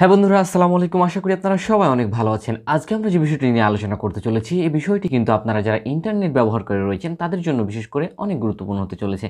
হ্যাঁ বন্ধুরা, আসসালামু আলাইকুম। আশা করি আপনারা সবাই অনেক ভালো আছেন। আজকে আমরা যে বিষয়টি নিয়ে আলোচনা করতে চলেছি, এই বিষয়টি কিন্তু আপনারা যারা ইন্টারনেট ব্যবহার করে রয়েছেন, তাদের জন্য বিশেষ করে অনেক গুরুত্বপূর্ণ হতে চলেছে।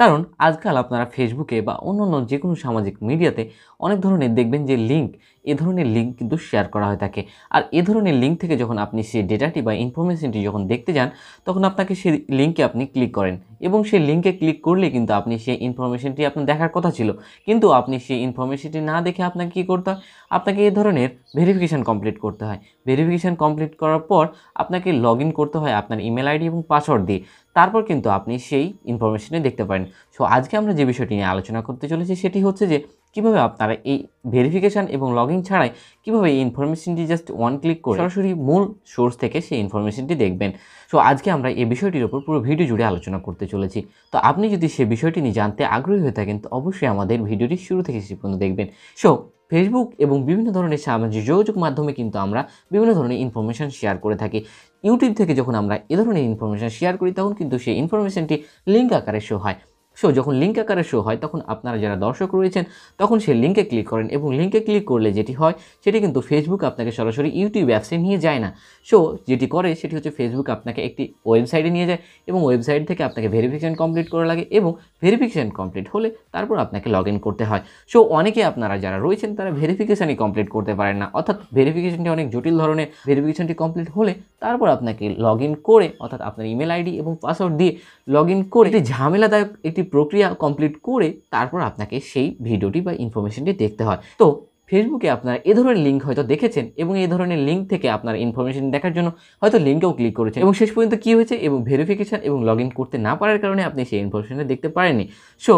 কারণ আজকাল আপনারা ফেসবুকে বা অন্য অন্য যে কোনো সামাজিক মিডিয়াতে অনেক ধরনের দেখবেন যে লিঙ্ক এ ধরনের লিঙ্ক কিন্তু শেয়ার করা হয়ে থাকে। আর এ ধরনের লিঙ্ক থেকে যখন আপনি সেই ডেটাটি বা ইনফরমেশনটি যখন দেখতে যান, তখন আপনাকে সেই লিঙ্কে আপনি ক্লিক করেন। এবং সেই লিঙ্কে ক্লিক করলে কিন্তু আপনি সেই ইনফরমেশনটি আপনার দেখার কথা ছিল। কিন্তু আপনি সেই ইনফরমেশনটি না দেখে আপনাকে কী করতে হয়? আপনাকে এ ধরনের ভেরিফিকেশান কমপ্লিট করতে হয়। ভেরিফিকেশান কমপ্লিট করার পর আপনাকে লগ করতে হয় আপনার ইমেল আইডি এবং পাসওয়ার্ড দিয়ে। তারপর কিন্তু আপনি সেই ইনফরমেশনে দেখতে পারেন। সো আজকে আমরা যে বিষয়টি নিয়ে আলোচনা করতে চলেছি, সেটি হচ্ছে যে কীভাবে আপনারা এই ভেরিফিকেশান এবং লগ ইন ছাড়াই কীভাবে এই ইনফরমেশনটি জাস্ট ওয়ান ক্লিক করে সরাসরি মূল সোর্স থেকে সেই ইনফরমেশনটি দেখবেন। সো আজকে আমরা এই বিষয়টির ওপর পুরো ভিডিও জুড়ে আলোচনা করতে চলেছি। তো আপনি যদি সে বিষয়টি নিয়ে জানতে আগ্রহী হয়ে থাকেন, তো অবশ্যই আমাদের ভিডিওটি শুরু থেকে শেষ পর্যন্ত দেখবেন। সো ফেসবুক এবং বিভিন্ন ধরনের সামাজিক যোগাযোগ মাধ্যমে কিন্তু আমরা বিভিন্ন ধরনের ইনফরমেশান শেয়ার করে থাকি। ইউটিউব থেকে যখন আমরা এ ধরনের ইনফরমেশান শেয়ার করি, তখন কিন্তু সেই ইনফরমেশানটি লিঙ্ক আকারে শো হয়। সো যখন লিঙ্ক আকারে শো হয়, তখন আপনারা যারা দর্শক রয়েছেন, তখন সেই লিঙ্কে ক্লিক করেন এবং লিঙ্কে ক্লিক করলে যেটি হয়, সেটি কিন্তু ফেসবুক আপনাকে সরাসরি ইউটিউব অ্যাপসে নিয়ে যায় না। সো যেটি করে, সেটি হচ্ছে ফেসবুক আপনাকে একটি ওয়েবসাইটে নিয়ে যায় এবং ওয়েবসাইট থেকে আপনাকে ভেরিফিকেশন কমপ্লিট করা লাগে এবং ভেরিফিকেশান কমপ্লিট হলে তারপর আপনাকে লগ করতে হয়। সো অনেকে আপনারা যারা রয়েছেন, তারা ভেরিফিকেশানই কমপ্লিট করতে পারেন না। অর্থাৎ ভেরিফিকেশানটি অনেক জটিল ধরনের। ভেরিফিকেশানটি কমপ্লিট হলে তারপর আপনাকে লগ করে, অর্থাৎ আপনার ইমেল আইডি এবং পাসওয়ার্ড দিয়ে লগ করে একটি ঝামেলাদায়ক একটি প্রক্রিয়া কমপ্লিট করে তারপর আপনাকে সেই ভিডিওটি বা ইনফরমেশনটি দেখতে হয়। তো ফেসবুকে আপনারা এ ধরনের লিঙ্ক হয়তো দেখেছেন এবং এই ধরনের লিঙ্ক থেকে আপনার ইনফরমেশন দেখার জন্য হয়তো লিঙ্কেও ক্লিক করেছেন এবং শেষ পর্যন্ত কী হয়েছে এবং ভেরিফিকেশান এবং লগ করতে না পারার কারণে আপনি সেই ইনফরমেশনটা দেখতে পারেননি। সো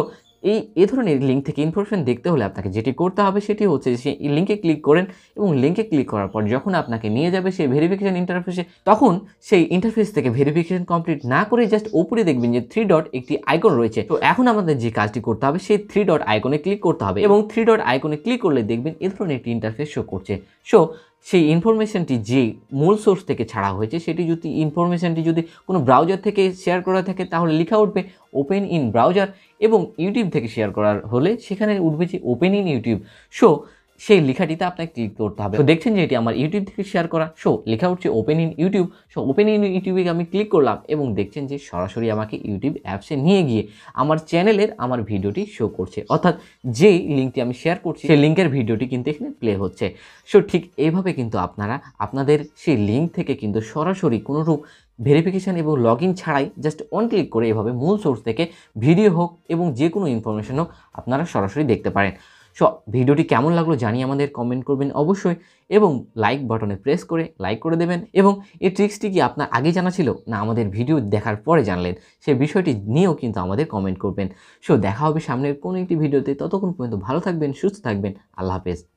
এই, এ ধরনের লিঙ্ক থেকে ইনফরমেশন দেখতে হলে আপনাকে যেটি করতে হবে সেটি হচ্ছে যে সেই লিঙ্কে ক্লিক করেন এবং লিঙ্কে ক্লিক করার পর যখন আপনাকে নিয়ে যাবে সেই ভেরিফিকেশান ইন্টারফেসে তখন সেই ইন্টারফেস থেকে ভেরিফিকেশান কমপ্লিট না করে জাস্ট উপরে দেখবেন যে থ্রি ডট একটি আইকন রয়েছে। তো এখন আমাদের যে কাজটি করতে হবে সেই থ্রি ডট আইকনে ক্লিক করতে হবে এবং থ্রি ডট আইকনে ক্লিক করলে দেখবেন এ ধরনের একটি ইন্টারফেস শো করছে। সো সেই ইনফরমেশানটি যে মূল সোর্স থেকে ছাড়া হয়েছে, সেটি যদি ইনফরমেশানটি যদি কোনো ব্রাউজার থেকে শেয়ার করা থাকে, তাহলে লেখা উঠবে ওপেন ইন ব্রাউজার এবং ইউটিউব থেকে শেয়ার করার হলে সেখানে উঠবে যে ওপেন ইন ইউটিউব সো সেই লেখাটিতে আপনাকে ক্লিক করতে হবে। তো দেখছেন যে এটি আমার ইউটিউব থেকে শেয়ার করা। সো লেখা উঠছে open in YouTube so open in ইউটিউবে আমি ক্লিক করলাম এবং দেখছেন যে সরাসরি আমাকে ইউটিউব অ্যাপসে নিয়ে গিয়ে আমার চ্যানেলের আমার ভিডিওটি শো করছে। অর্থাৎ যেই লিঙ্কটি আমি শেয়ার করছি, সেই লিঙ্কের ভিডিওটি কিন্তু এখানে প্লে হচ্ছে। সো ঠিক এইভাবে কিন্তু আপনারা আপনাদের সেই লিঙ্ক থেকে কিন্তু সরাসরি কোনোরূপ ভেরিফিকেশান এবং লগ ইন ছাড়াই জাস্ট অন ক্লিক করে এভাবে মূল সোর্স থেকে ভিডিও হোক এবং যে কোনো ইনফরমেশন হোক আপনারা সরাসরি দেখতে পারেন। সো ভিডিওটি কেমন লাগল জানিয়ে আমাদের কমেন্ট করবেন অবশ্যই এবং লাইক বাটনে প্রেস করে লাইক করে দেবেন এবং এই ট্রিক্সটি কি আপনার আগে জানা ছিল না আমাদের ভিডিও দেখার পরে জানলেন? সে বিষয়টি নিয়েও কিন্তু আমাদের কমেন্ট করবেন। সো দেখা হবে সামনের কোনো একটি ভিডিওতে ততক্ষণ পর্যন্ত ভালো থাকবেন, সুস্থ থাকবেন। আল্লাহ হাফেজ।